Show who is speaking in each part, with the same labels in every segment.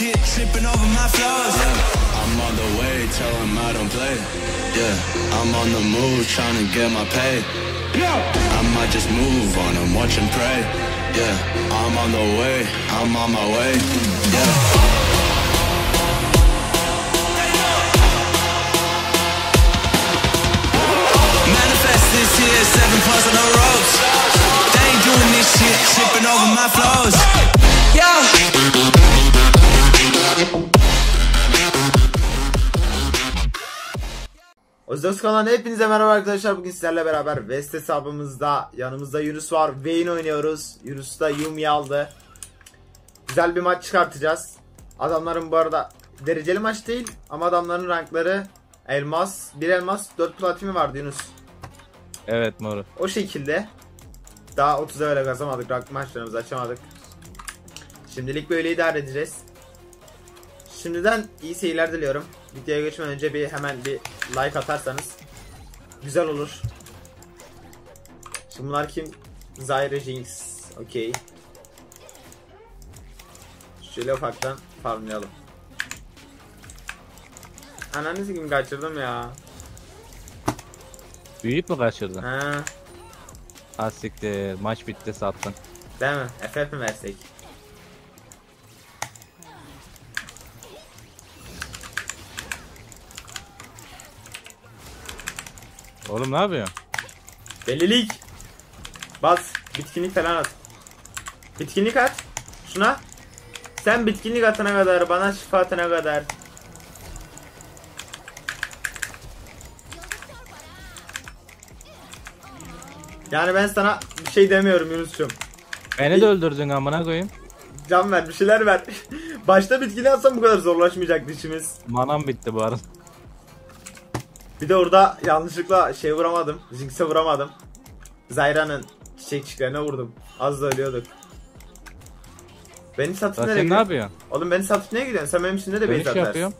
Speaker 1: shit, tripping over my flaws.
Speaker 2: Yeah, I'm on the way, tell him I don't play. Yeah, I'm on the move, trying to get my pay. I might just move on and watch and pray. Yeah, I'm on the way, I'm on my way. Yeah.
Speaker 1: Manifest this here, seven plus on the ropes. They ain't doing this shit, tripping over my flows. Yo.
Speaker 3: Özdoğuz kanalına hepinize merhaba arkadaşlar. Bugün sizlerle beraber West hesabımızda yanımızda Yunus var. Vayne oynuyoruz. Yunus da Yumi aldı. Güzel bir maç çıkartacağız. Adamların bu arada dereceli maç değil ama adamların rankları elmas, bir elmas, 4 platini vardı Yunus.
Speaker 4: Evet moru.
Speaker 3: O şekilde. Daha 30'a öyle kazamadık. Rank maçlarımızı açamadık. Şimdilik böyle idare edeceğiz. Şimdiden iyi seyirler diliyorum. Videoya geçmeden önce bir hemen bir like atarsanız güzel olur. Şimdi bunlar kim? Zaire Jinx. Okey. Şöyle ufaktan farmlayalım. Ananı kim kaçırdım ya.
Speaker 4: Büyük mü kaçırdın?
Speaker 3: Ha,
Speaker 4: Ha siktir. Maç bitti sattın.
Speaker 3: değil mi? FF mi versek?
Speaker 4: Oğlum ne yapıyorsun?
Speaker 3: Delilik. Bas. Bitkinlik falan at. Bitkinlik at. Şuna. Sen bitkinlik atana kadar, bana şifa atana kadar. Yani ben sana bir şey demiyorum Yunus'cum.
Speaker 4: Beni de öldürdün amına koyayım.
Speaker 3: Can ver, bir şeyler ver. Başta bitkinlik atsam bu kadar zorlaşmayacaktı işimiz.
Speaker 4: Manam bitti bu arada.
Speaker 3: Bir de orada yanlışlıkla şey vuramadım. Jinx'e vuramadım. Zayra'nın çiçekçiklerine vurdum. Az da ölüyorduk. Beni satıp
Speaker 4: Lan
Speaker 3: nereye
Speaker 4: sen ne
Speaker 3: gidiyorsun?
Speaker 4: yapıyorsun?
Speaker 3: Oğlum beni satıp nereye gidiyorsun? Sen benim üstümde de base
Speaker 4: Dönüş
Speaker 3: atarsın.
Speaker 4: yapıyorum.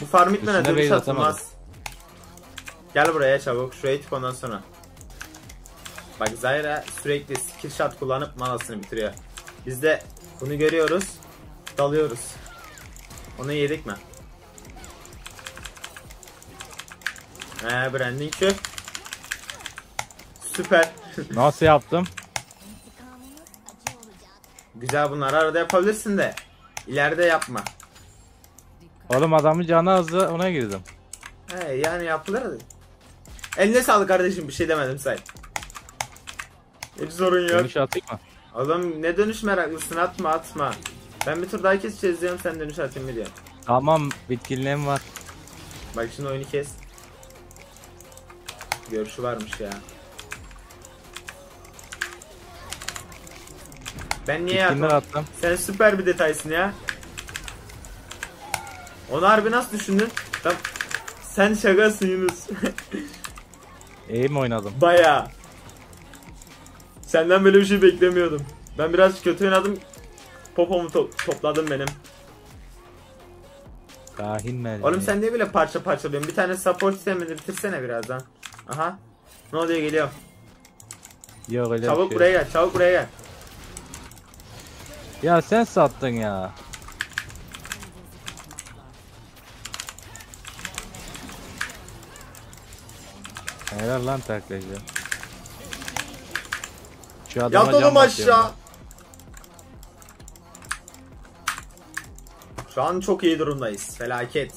Speaker 3: Bu farm bitmene
Speaker 4: Üstüne
Speaker 3: dönüş
Speaker 4: base
Speaker 3: atılmaz. Gel buraya çabuk. Şuraya tık ondan sonra. Bak Zyra sürekli skill shot kullanıp manasını bitiriyor. Biz de bunu görüyoruz. Dalıyoruz. Onu yedik mi? Eee branding şu. Süper.
Speaker 4: Nasıl yaptım?
Speaker 3: Güzel bunları arada yapabilirsin de. ileride yapma.
Speaker 4: Oğlum adamın canı azdı ona girdim.
Speaker 3: He yani yapılır. Eline sağlık kardeşim bir şey demedim say. Hiç sorun yok.
Speaker 4: Dönüş atayım mı?
Speaker 3: Oğlum ne dönüş meraklısın atma atma. Ben bir tur daha keseceğiz diyorum sen dönüş atayım mı diyorsun.
Speaker 4: Tamam bitkinliğim var.
Speaker 3: Bak şimdi oyunu kes. Görüşü varmış ya. Ben niye yapmam?
Speaker 4: attım.
Speaker 3: Sen süper bir detaysın ya. Onu harbi nasıl düşündün? Tam sen şakasın Yunus.
Speaker 4: İyi mi oynadım?
Speaker 3: Baya. Senden böyle bir şey beklemiyordum. Ben biraz kötü oynadım. Popomu to- topladım benim.
Speaker 4: Kahin mi?
Speaker 3: Oğlum sen niye böyle parça parçalıyorsun? Bir tane support sistemini bitirsene birazdan. Aha. Ne oluyor geliyor.
Speaker 4: Yok öyle
Speaker 3: Çabuk
Speaker 4: bir şey.
Speaker 3: buraya gel. Çabuk buraya gel.
Speaker 4: Ya sen sattın ya. Helal lan taklacı. Şu adama
Speaker 3: Yat oğlum aşağı. Şu an çok iyi durumdayız. Felaket.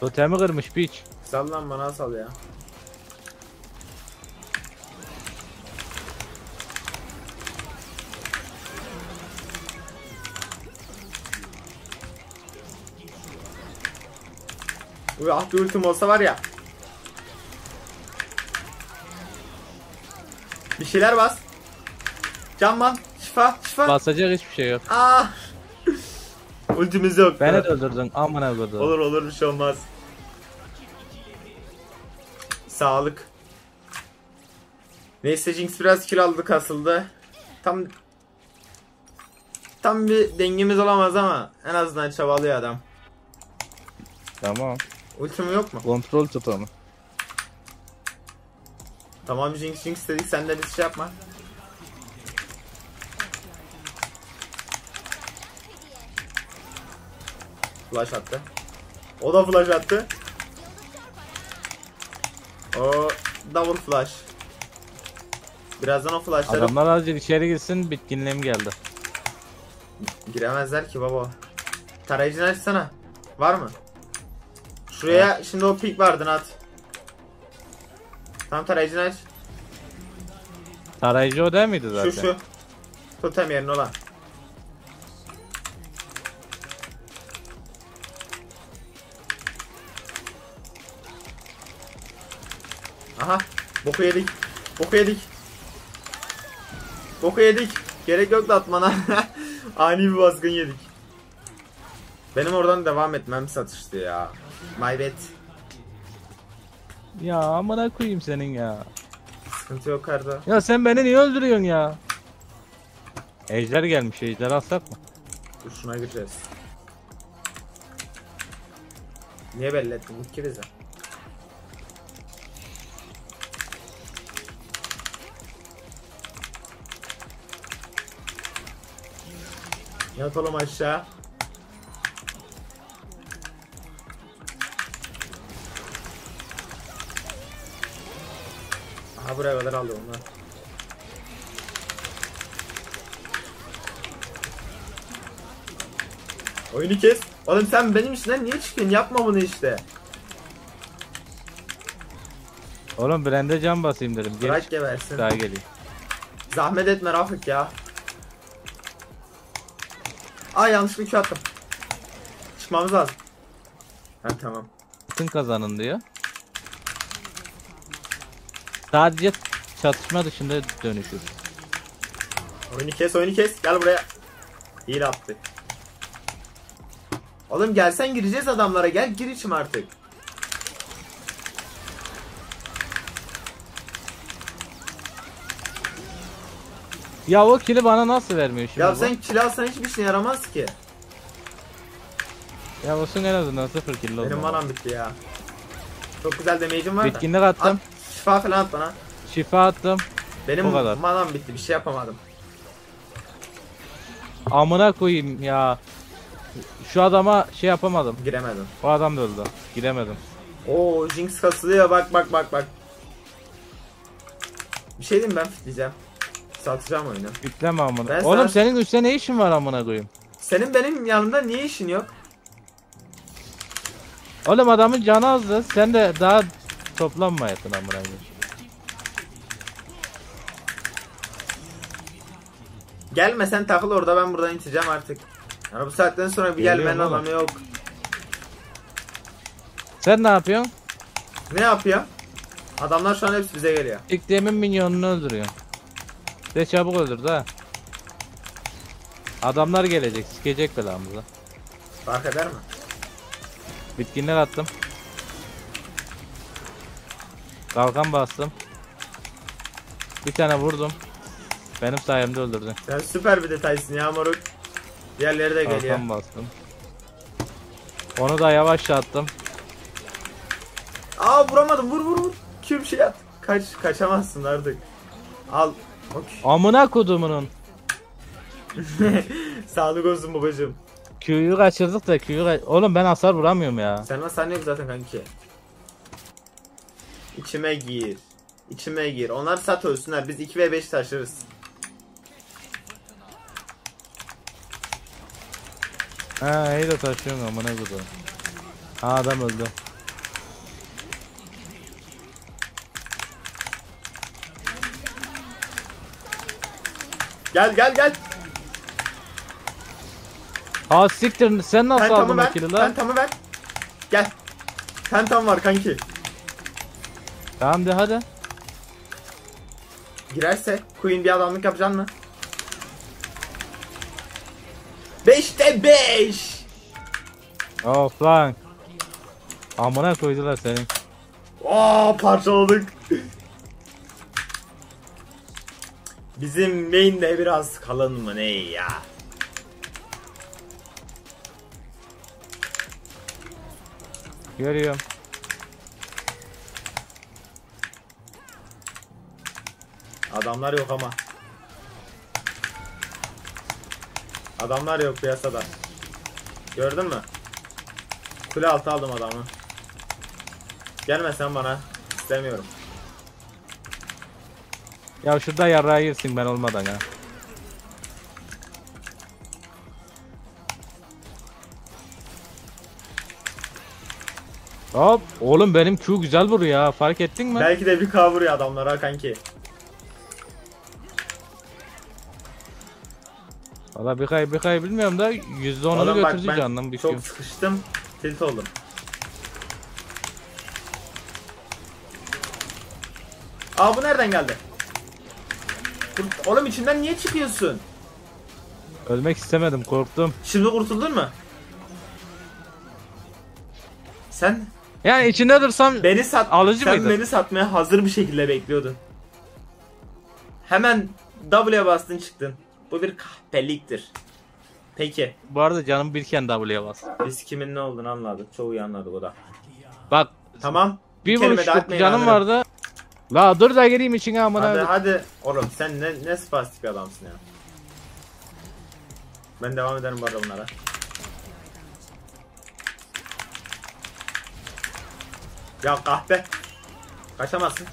Speaker 4: Totemi kırmış piç.
Speaker 3: Sal lan bana sal ya. Uy ah bir ultim olsa var ya. Bir şeyler bas. Can bas. Şifa şifa.
Speaker 4: Basacak hiçbir şey yok.
Speaker 3: Ah. Ultimiz yok.
Speaker 4: Beni de öldürdün amına koydum.
Speaker 3: Olur olur bir şey olmaz sağlık. Neyse Jinx biraz kill aldı kasıldı. Tam tam bir dengemiz olamaz ama en azından çabalıyor adam.
Speaker 4: Tamam.
Speaker 3: Ultim yok mu?
Speaker 4: Kontrol tut.
Speaker 3: Tamam Jinx Jinx dedik sen de bir şey yapma. Flash attı. O da flash attı. O double flash. Birazdan o flashları
Speaker 4: Adamlar azıcık içeri girsin bitkinliğim geldi.
Speaker 3: giremezler ki baba. Tarayıcını açsana. Var mı? Şuraya şimdi o pik vardı at. Tam tarayıcını aç.
Speaker 4: Tarayıcı o değil miydi zaten?
Speaker 3: Şu şu. Totem yerine olan. Boku yedik. Boku yedik. Boku yedik. Gerek yoktu atmana. Ani bir baskın yedik. Benim oradan devam etmem satıştı ya. My bad.
Speaker 4: Ya amına koyayım senin ya.
Speaker 3: Sıkıntı yok Kardo.
Speaker 4: Ya sen beni niye öldürüyorsun ya? Ejder gelmiş ejder alsak mı?
Speaker 3: Dur şuna gireceğiz. Niye belli ettin ki bize? Yat oğlum aşağı. Aha buraya kadar aldı onlar. Oyunu kes. Oğlum sen benim işimden niye çıkıyorsun? Yapma bunu işte.
Speaker 4: Oğlum Brand'e can basayım dedim. Geç
Speaker 3: Bırak gebersin.
Speaker 4: daha geleyim.
Speaker 3: Zahmet etme Rafık ya. Aa yanlışlıkla attım. Çıkmamız lazım. Ha tamam.
Speaker 4: Altın kazanın diyor. Sadece çatışma dışında dönüşür.
Speaker 3: Oyunu kes oyunu kes. Gel buraya. Hile attı. Oğlum gelsen gireceğiz adamlara. Gel gir içim artık.
Speaker 4: Ya o kili bana nasıl vermiyor şimdi
Speaker 3: Ya
Speaker 4: bu?
Speaker 3: sen kill alsan hiçbir şey yaramaz ki.
Speaker 4: Ya olsun en azından sıfır kill oldu.
Speaker 3: Benim manam bitti ya. Çok güzel damage'im var da.
Speaker 4: Bitkinlik attım.
Speaker 3: At, şifa falan at bana.
Speaker 4: Şifa attım.
Speaker 3: Benim
Speaker 4: O kadar.
Speaker 3: manam bitti. Bir şey yapamadım.
Speaker 4: Amına koyayım ya. Şu adama şey yapamadım.
Speaker 3: Giremedim.
Speaker 4: O adam da öldü. Giremedim.
Speaker 3: Oo Jinx kasılıyor bak bak bak bak. Bir şey diyeyim ben fitleyeceğim. Satacağım oyunu.
Speaker 4: Yükleme amına.
Speaker 3: Ben
Speaker 4: Oğlum
Speaker 3: sana-
Speaker 4: senin üstte ne işin var amına koyayım?
Speaker 3: Senin benim yanımda niye işin yok?
Speaker 4: Oğlum adamın canı azdı. Sen de daha toplanmayasın amına koyayım.
Speaker 3: Gelme sen takıl orada ben buradan iteceğim artık. Yani bu saatten sonra bir
Speaker 4: Geliyorum
Speaker 3: gelmenin
Speaker 4: oğlum.
Speaker 3: anlamı yok.
Speaker 4: Sen ne yapıyorsun?
Speaker 3: Ne yapıyor? Adamlar şu an hepsi bize geliyor.
Speaker 4: İklimin minyonunu öldürüyor. De çabuk öldür ha. Adamlar gelecek, sikecek belamızı.
Speaker 3: Fark eder mi?
Speaker 4: Bitkinlik attım. Kalkan bastım. Bir tane vurdum. Benim sayemde öldürdün.
Speaker 3: Sen süper bir detaysın ya moruk. Diğerleri de geliyor.
Speaker 4: Kalkan bastım. Onu da yavaşça attım.
Speaker 3: Aa vuramadım vur vur vur. Kim şey at. Kaç kaçamazsın artık. Al.
Speaker 4: Amına kodumunun.
Speaker 3: Sağlık olsun babacım.
Speaker 4: Q'yu kaçırdık da Q'yu kaç- Oğlum ben hasar vuramıyorum ya.
Speaker 3: Sen nasıl yok zaten kanki. İçime gir. İçime gir. Onlar sat ölsünler. Biz 2 ve 5 taşırız.
Speaker 4: Ha iyi de taşıyorum amına kodum. Ha adam öldü.
Speaker 3: Gel gel gel.
Speaker 4: Ha siktir sen nasıl aldın
Speaker 3: ver.
Speaker 4: kill'i lan?
Speaker 3: Pentamı ver. Gel. Pentam var kanki.
Speaker 4: Tamam de hadi.
Speaker 3: Girerse Queen bir adamlık yapacaksın mı? 5'te 5.
Speaker 4: Of lan. Amına koydular senin.
Speaker 3: Aa parçaladık. Bizim main de biraz kalın mı ne ya?
Speaker 4: Görüyorum.
Speaker 3: Adamlar yok ama. Adamlar yok piyasada. Gördün mü? Kule altı aldım adamı. Gelme sen bana. İstemiyorum.
Speaker 4: Ya şurada yarrağı yersin ben olmadan ya. Hop oğlum benim Q güzel vuruyor ya fark ettin mi?
Speaker 3: Belki de bir K vuruyor adamlara kanki.
Speaker 4: Valla bir kay bir kay bilmiyorum da %10'unu
Speaker 3: Oğlum bak
Speaker 4: götürdü
Speaker 3: ben
Speaker 4: canım bir
Speaker 3: çok
Speaker 4: Q.
Speaker 3: sıkıştım. Tilt oldum. Aa bu nereden geldi? Kurt- Oğlum içinden niye çıkıyorsun?
Speaker 4: Ölmek istemedim korktum.
Speaker 3: Şimdi kurtuldun mu? Sen
Speaker 4: Yani içinde dursam
Speaker 3: beni sat
Speaker 4: Alıcı
Speaker 3: sen
Speaker 4: mıydın?
Speaker 3: beni satmaya hazır bir şekilde bekliyordun. Hemen W'ye bastın çıktın. Bu bir kahpeliktir. Peki
Speaker 4: bu arada canım birken W'ye bas.
Speaker 3: biz kimin ne olduğunu anladık. Çoğu iyi anladı bu da.
Speaker 4: Bak
Speaker 3: Tamam.
Speaker 4: bir
Speaker 3: kelime atmayın
Speaker 4: canım
Speaker 3: amirim.
Speaker 4: vardı. La dur da gireyim içine amına.
Speaker 3: Hadi hadi oğlum sen ne ne spastik bir adamsın ya. Ben devam ederim bu arada bunlara. Ya kahpe. Kaçamazsın.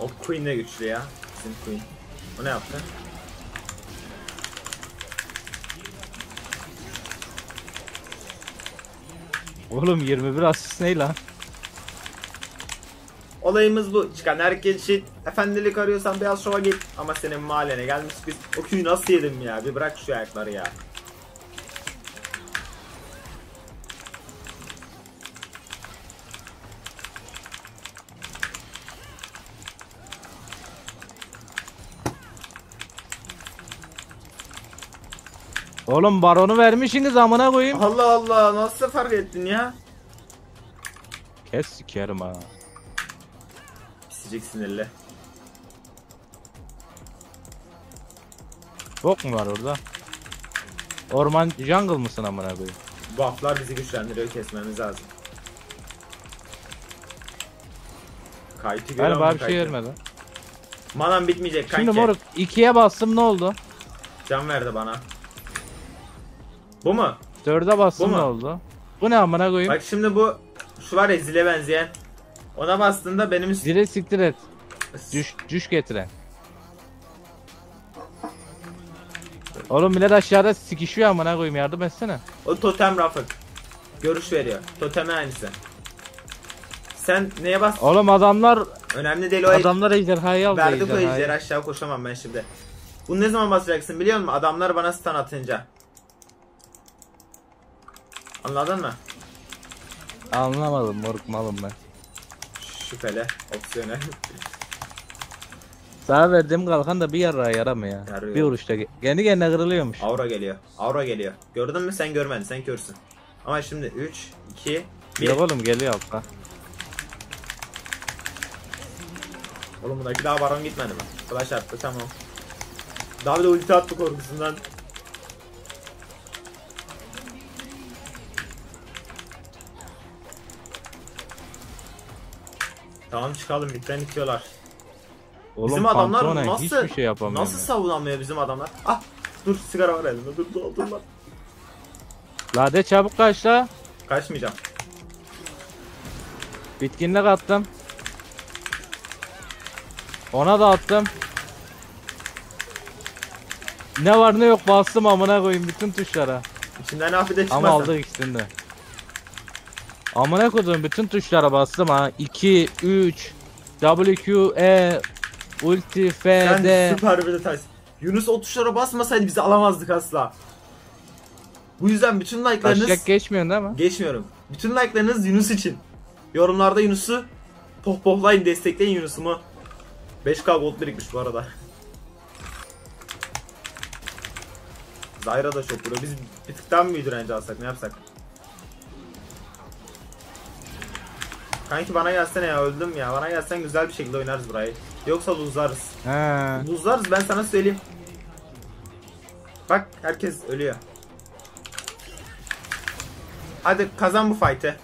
Speaker 3: O Queen ne güçlü ya. Bizim Queen. O ne yaptı?
Speaker 4: Oğlum 21 asist ne lan?
Speaker 3: Olayımız bu. Çıkan herkes için efendilik arıyorsan beyaz şova git. Ama senin mahallene gelmiş biz o köyü nasıl yedim ya? Bir bırak şu ayakları ya.
Speaker 4: Oğlum baronu vermişsiniz amına koyayım.
Speaker 3: Allah Allah nasıl fark ettin ya?
Speaker 4: Kes sikerim ha.
Speaker 3: Pisicik sinirli.
Speaker 4: Bok mu var orada? Orman jungle mısın amına koyayım?
Speaker 3: Bufflar bizi güçlendiriyor kesmemiz lazım. Kayıtı görüyor
Speaker 4: Galiba bir şey vermedi.
Speaker 3: Manam bitmeyecek kanki.
Speaker 4: Şimdi moruk 2'ye bastım ne oldu?
Speaker 3: Can verdi bana. Bu mu?
Speaker 4: 4'e bastım
Speaker 3: Bu mu?
Speaker 4: ne oldu? Bu ne amına koyayım?
Speaker 3: Bak şimdi bu şu var ya zile benzeyen. Ona bastığında benim üst-
Speaker 4: Zile siktir et. Düş, düş getiren. Oğlum millet aşağıda sikişiyor amına koyayım yardım etsene.
Speaker 3: O totem rafık. Görüş veriyor. Toteme aynısı. Sen neye bas?
Speaker 4: Oğlum adamlar
Speaker 3: Önemli değil o
Speaker 4: adamlar ejderhayı aldı
Speaker 3: Verdik o
Speaker 4: ejderhayı.
Speaker 3: aşağı koşamam ben şimdi. Bunu ne zaman basacaksın biliyor musun? Adamlar bana stun atınca. Anladın mı?
Speaker 4: Anlamadım moruk malım ben.
Speaker 3: Şüpheli, opsiyonel.
Speaker 4: Sana verdiğim kalkan da bir yarrağa yaramıyor.
Speaker 3: Yarıyor.
Speaker 4: Bir vuruşta ge- kendi kendine kırılıyormuş.
Speaker 3: Aura geliyor. Aura geliyor. Gördün mü sen görmedin sen körsün. Ama şimdi 3, 2, 1.
Speaker 4: Yok oğlum geliyor altta.
Speaker 3: Oğlum bundaki daha baron gitmedi mi? Flash attı tamam. Daha bir de ulti attı korkusundan. Tamam çıkalım bitten itiyorlar.
Speaker 4: Oğlum
Speaker 3: bizim adamlar
Speaker 4: Pantone
Speaker 3: nasıl
Speaker 4: hiçbir şey yapamıyor.
Speaker 3: nasıl savunamıyor bizim adamlar? Ah dur sigara var elimde dur doldurma.
Speaker 4: La de çabuk kaç la.
Speaker 3: Kaçmayacağım.
Speaker 4: Bitkinlik attım. Ona da attım. Ne var ne yok bastım amına koyayım bütün tuşlara.
Speaker 3: İçinden afide
Speaker 4: Ama
Speaker 3: çıkmasın.
Speaker 4: aldık ikisini de. Amına koyduğum bütün tuşlara bastım ha. 2, 3, WQ, E, ulti, F,
Speaker 3: Sen
Speaker 4: D.
Speaker 3: süper bir detay. Yunus o tuşlara basmasaydı bizi alamazdık asla. Bu yüzden bütün like'larınız...
Speaker 4: Taşacak geçmiyorsun değil mi?
Speaker 3: Geçmiyorum. Bütün like'larınız Yunus için. Yorumlarda Yunus'u pohpohlayın, destekleyin Yunus'umu. 5k gold birikmiş bu arada. Zyra da çok vuruyor. Biz bir tık daha mı alsak ne yapsak? Kanki bana gelsene ya öldüm ya. Bana gelsen güzel bir şekilde oynarız burayı. Yoksa luzlarız.
Speaker 4: He.
Speaker 3: Luzlarız ben sana söyleyeyim. Bak herkes ölüyor. Hadi kazan bu fight'ı.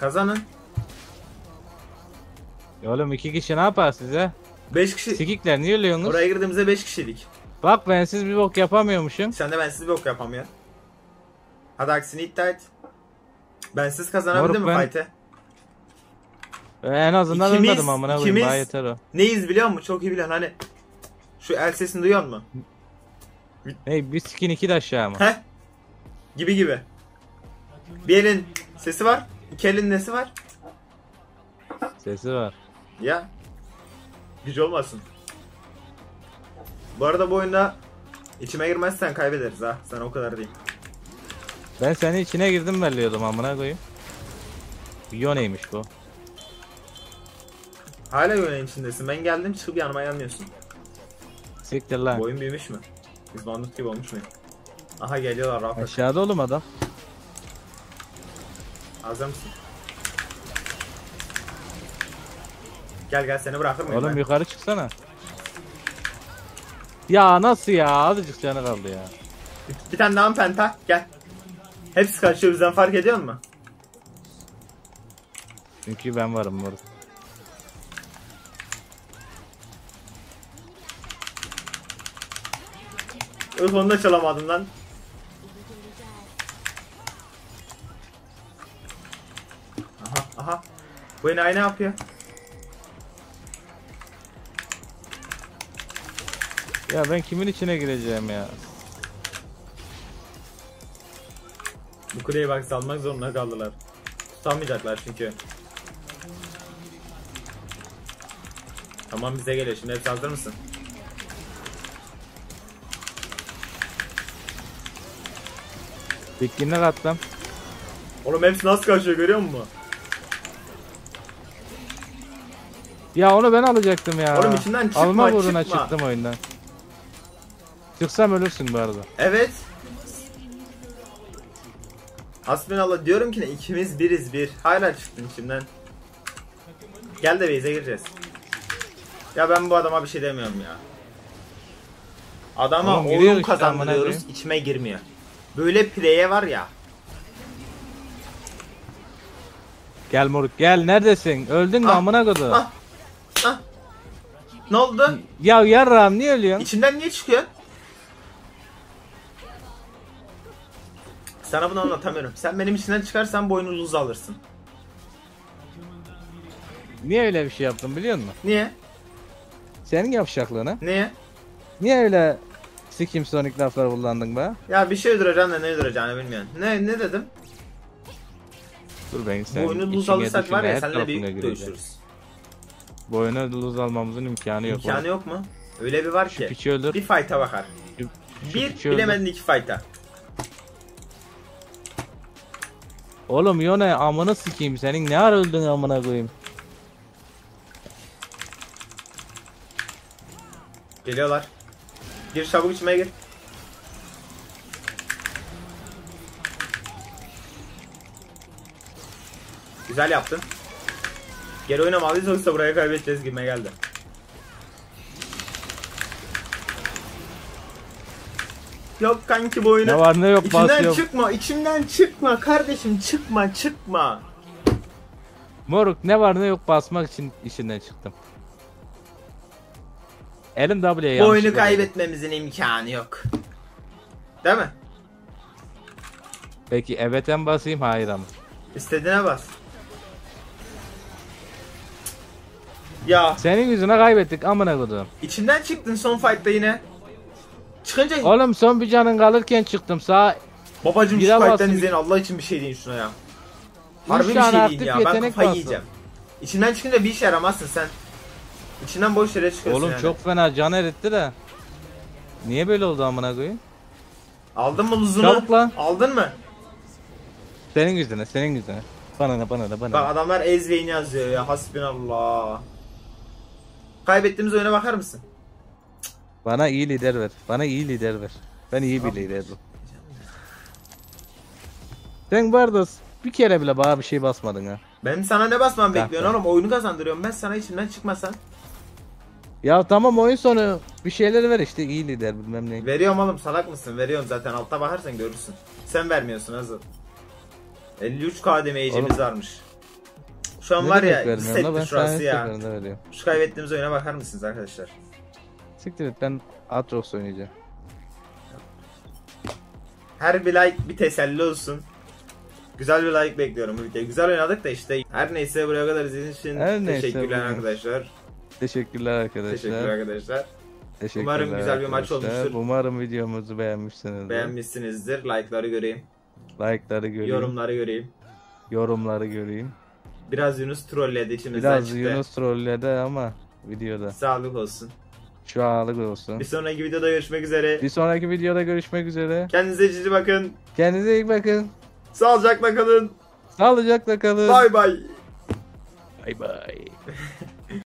Speaker 3: Kazanın.
Speaker 4: Oğlum iki kişi ne yapar size?
Speaker 3: 5 kişi.
Speaker 4: Sikikler niye ölüyorsunuz?
Speaker 3: Oraya girdiğimizde 5 kişiydik.
Speaker 4: Bak bensiz bir bok yapamıyormuşum.
Speaker 3: Sen de bensiz bir ok yapamıyorsun. Hadi aksini iddia et. Bensiz kazanabildin mi
Speaker 4: Moruk ben-
Speaker 3: fight'ı?
Speaker 4: En azından
Speaker 3: İkimiz-
Speaker 4: ölmedim amına koyayım.
Speaker 3: ikimiz-
Speaker 4: Daha yeter o.
Speaker 3: Neyiz biliyor musun? Çok iyi biliyorsun hani. Şu el sesini duyuyor musun?
Speaker 4: Hey bir skin iki de aşağı mı?
Speaker 3: Heh. Gibi gibi. Bir elin sesi var. iki elin nesi var?
Speaker 4: Sesi var.
Speaker 3: Ya. Güç olmasın. Bu arada bu oyunda içime girmezsen kaybederiz ha. Sana o kadar diyeyim.
Speaker 4: Ben senin içine girdim belliyordum amına koyayım. Yone'ymiş bu.
Speaker 3: Hala oyunun içindesin. Ben geldim çıkıp yanıma gelmiyorsun.
Speaker 4: Siktir lan.
Speaker 3: Bu oyun büyümüş mü? Biz bandut gibi olmuş muyum? Aha geliyorlar Rafa.
Speaker 4: Aşağıda oğlum adam.
Speaker 3: Hazır mısın? Gel gel seni bırakır mıyım
Speaker 4: Oğlum
Speaker 3: ben?
Speaker 4: yukarı çıksana. Ya nasıl ya? Azıcık canı kaldı ya.
Speaker 3: Bir, bir tane daha mı penta? Gel. Hepsi kaçıyor bizden fark ediyor musun?
Speaker 4: Çünkü ben varım moruk.
Speaker 3: Öf onu da çalamadım lan. Aha aha. Bu enayi ne yapıyor?
Speaker 4: Ya ben kimin içine gireceğim ya?
Speaker 3: Bu kuleyi bak salmak zorunda kaldılar. Tutamayacaklar çünkü. Tamam bize geliyor. Şimdi hepsi hazır mısın?
Speaker 4: Dikkinle kattım.
Speaker 3: Oğlum hepsi nasıl kaçıyor görüyor musun?
Speaker 4: Ya onu ben alacaktım ya.
Speaker 3: Oğlum içinden çıkma,
Speaker 4: Alma uğruna
Speaker 3: çıkma.
Speaker 4: çıktım oyundan. Çıksam ölürsün bu arada.
Speaker 3: Evet. Hasbinallah diyorum ki ne ikimiz biriz bir. Hala çıktın içimden. Gel de base'e gireceğiz. Ya ben bu adama bir şey demiyorum ya. Adama
Speaker 4: Oğlum giriyor
Speaker 3: oyun
Speaker 4: işte, amına
Speaker 3: kazandırıyoruz
Speaker 4: koyayım.
Speaker 3: içime girmiyor. Böyle play'e var ya.
Speaker 4: Gel moruk gel neredesin? Öldün mü
Speaker 3: Ah,
Speaker 4: amına kodu?
Speaker 3: ah. Ah. Ne oldu?
Speaker 4: Ya yarram niye ölüyorsun?
Speaker 3: İçinden niye çıkıyor? Sana bunu anlatamıyorum. Sen benim içinden çıkarsan boynu luz alırsın.
Speaker 4: Niye öyle bir şey yaptın biliyor musun?
Speaker 3: Niye?
Speaker 4: Senin yavşaklığına.
Speaker 3: Niye?
Speaker 4: Niye öyle sikim sonik laflar kullandın be?
Speaker 3: Ya bir şey öldüreceğim de ne öldüreceğini bilmiyorsun. Ne ne dedim?
Speaker 4: Dur ben sen
Speaker 3: Boynu luz
Speaker 4: içine
Speaker 3: alırsak var ya seninle büyük dövüşürüz.
Speaker 4: Boyuna luz almamızın imkanı yok.
Speaker 3: İmkanı yok mu? Öyle bir var
Speaker 4: Şu
Speaker 3: ki.
Speaker 4: piçi öldür.
Speaker 3: Bir fight'a bakar.
Speaker 4: Şu- şu
Speaker 3: Bir bilemedin iki fight'a.
Speaker 4: Oğlum Yone amını sikeyim senin ne ara öldün amına koyayım.
Speaker 3: Geliyorlar. Gir çabuk içime gir. Güzel yaptın. Geri oynamalıyız yoksa buraya kaybedeceğiz gibime geldi. Yok kanki bu oyunu.
Speaker 4: Ne var ne yok
Speaker 3: İçinden
Speaker 4: basıyorum.
Speaker 3: çıkma, içimden çıkma kardeşim çıkma, çıkma.
Speaker 4: Moruk ne var ne yok basmak için işinden çıktım. Elim W'ye
Speaker 3: Bu
Speaker 4: yanlış.
Speaker 3: oyunu kaybetmemizin imkanı yok. Değil mi?
Speaker 4: Peki evet'en basayım hayır ama.
Speaker 3: İstediğine bas. Ya
Speaker 4: Senin yüzüne kaybettik amına koyduğum.
Speaker 3: içinden çıktın son fight'ta yine. Çıkınca
Speaker 4: Oğlum son bir canın kalırken çıktım sağ
Speaker 3: babacım şu
Speaker 4: bire
Speaker 3: fight'tan
Speaker 4: bastım.
Speaker 3: izleyin Allah için bir şey deyin şuna ya. Harbi bir şey deyin ya ben kafayı
Speaker 4: bastım.
Speaker 3: yiyeceğim. İçinden çıkınca bir işe yaramazsın sen. İçinden boş yere çıkıyorsun
Speaker 4: Oğlum
Speaker 3: yani.
Speaker 4: çok fena can eritti de. Niye böyle oldu amına koyayım?
Speaker 3: Aldın mı luzunu?
Speaker 4: Çabuk lan.
Speaker 3: Aldın mı?
Speaker 4: Senin yüzüne, senin yüzüne. Bana ne, bana ne, bana
Speaker 3: Bak
Speaker 4: ne.
Speaker 3: adamlar ezbeyin yazıyor ya hasbinallah. Kaybettiğimiz oyuna bakar mısın?
Speaker 4: Bana iyi lider ver. Bana iyi lider ver. Ben iyi bir liderim. Sen arada bir kere bile bana bir şey basmadın ha.
Speaker 3: Benim sana ne basmam
Speaker 4: Bak,
Speaker 3: bekliyorsun oğlum oyunu kazandırıyorum ben sana içinden çıkmasan.
Speaker 4: Ya tamam oyun sonu bir şeyler ver işte iyi lider bilmem ne.
Speaker 3: Veriyorum oğlum salak mısın? Veriyorum zaten altta bakarsan görürsün. Sen vermiyorsun hazır. 53 KDM
Speaker 4: Oğlum.
Speaker 3: ecimiz varmış. Şu an
Speaker 4: Ne
Speaker 3: var ya
Speaker 4: vermiyorsun la?
Speaker 3: setti
Speaker 4: Ben
Speaker 3: şurası ya. Şu kaybettiğimiz oyuna bakar mısınız arkadaşlar?
Speaker 4: Siktir et ben Atrox oynayacağım.
Speaker 3: Her bir like bir teselli olsun. Güzel bir like bekliyorum bu videoya. Güzel oynadık da işte. Her neyse buraya kadar izlediğiniz için
Speaker 4: Her neyse,
Speaker 3: teşekkürler
Speaker 4: bugün.
Speaker 3: arkadaşlar.
Speaker 4: Teşekkürler arkadaşlar.
Speaker 3: Teşekkürler arkadaşlar.
Speaker 4: Teşekkürler
Speaker 3: Umarım güzel bir maç
Speaker 4: arkadaşlar.
Speaker 3: olmuştur.
Speaker 4: Umarım videomuzu beğenmişsinizdir.
Speaker 3: Beğenmişsinizdir. Like'ları göreyim.
Speaker 4: Like'ları göreyim.
Speaker 3: Yorumları göreyim.
Speaker 4: Yorumları göreyim.
Speaker 3: Biraz Yunus trolledi içimizden
Speaker 4: Biraz
Speaker 3: çıktı.
Speaker 4: Yunus trolledi ama videoda.
Speaker 3: Sağlık olsun.
Speaker 4: Şu anlık olsun.
Speaker 3: Bir sonraki videoda görüşmek üzere.
Speaker 4: Bir sonraki videoda görüşmek üzere.
Speaker 3: Kendinize ciddi bakın.
Speaker 4: Kendinize iyi bakın.
Speaker 3: Sağlıcakla kalın.
Speaker 4: Sağlıcakla kalın.
Speaker 3: Bay bay.
Speaker 4: Bay bay.